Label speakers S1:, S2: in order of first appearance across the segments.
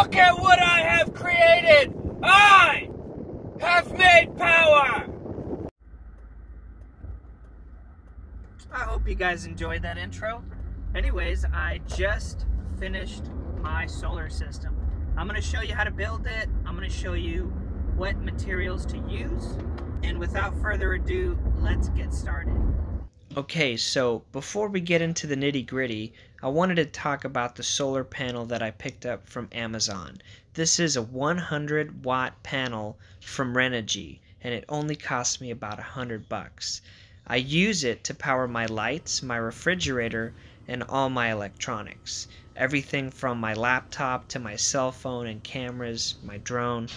S1: Look at what I have created! I have made power! I hope you guys enjoyed that intro. Anyways, I just finished my solar system. I'm going to show you how to build it. I'm going to show you what materials to use. And without further ado, let's get started. Okay, so before we get into the nitty gritty, I wanted to talk about the solar panel that I picked up from Amazon. This is a 100 watt panel from Renogy, and it only cost me about a hundred bucks. I use it to power my lights, my refrigerator, and all my electronics. Everything from my laptop to my cell phone and cameras, my drone,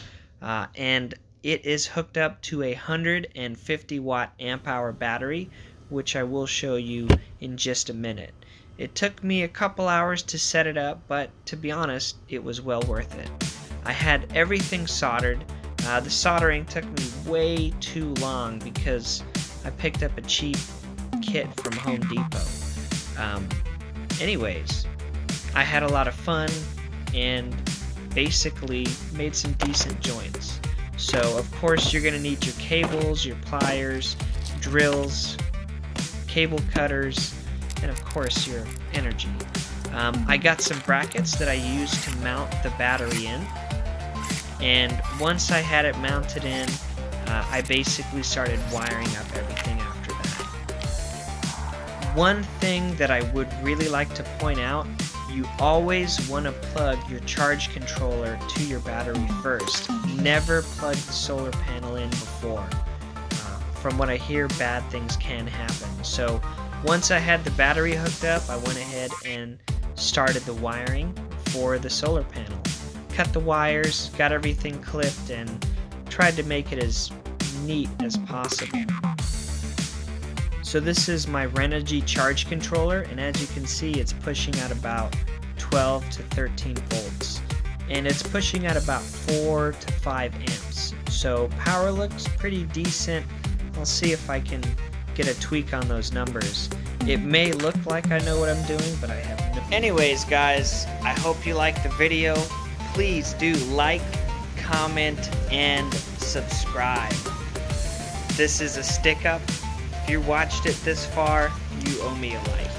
S1: uh, and it is hooked up to a 150 watt amp hour battery which I will show you in just a minute. It took me a couple hours to set it up, but to be honest, it was well worth it. I had everything soldered. Uh, the soldering took me way too long because I picked up a cheap kit from Home Depot. Um, anyways, I had a lot of fun and basically made some decent joints. So of course you're going to need your cables, your pliers, drills, cable cutters, and of course your energy. Um, I got some brackets that I used to mount the battery in, and once I had it mounted in, uh, I basically started wiring up everything after that. One thing that I would really like to point out, you always want to plug your charge controller to your battery first. Never plug the solar panel in before from what I hear, bad things can happen. So once I had the battery hooked up, I went ahead and started the wiring for the solar panel. Cut the wires, got everything clipped, and tried to make it as neat as possible. So this is my Renogy charge controller, and as you can see, it's pushing at about 12 to 13 volts. And it's pushing at about 4 to 5 amps. So power looks pretty decent I'll see if I can get a tweak on those numbers. It may look like I know what I'm doing, but I have no... Anyways, guys, I hope you liked the video. Please do like, comment, and subscribe. This is a stick-up. If you watched it this far, you owe me a like.